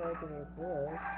like it is this.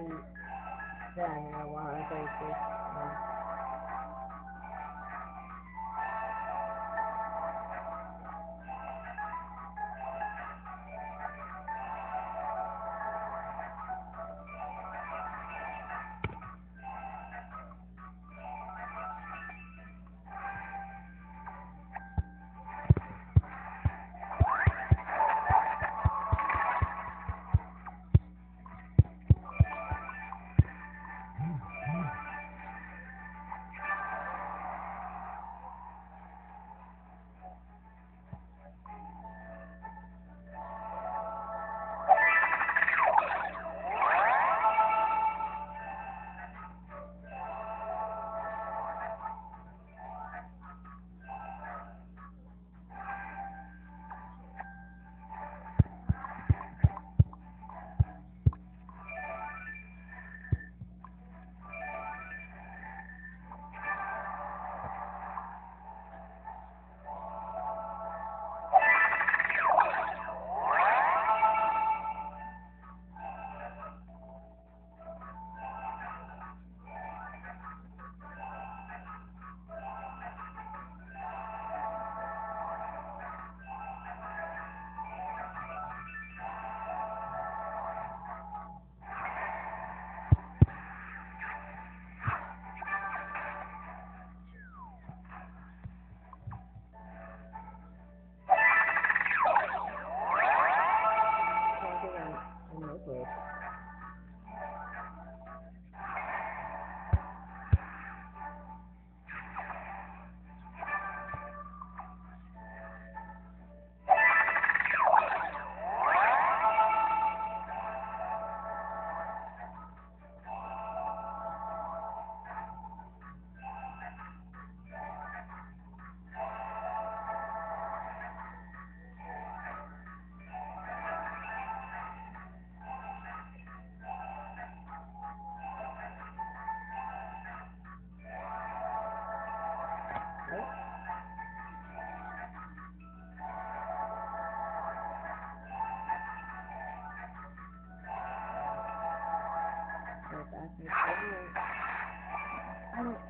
嗯在哪玩儿的一些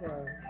Afro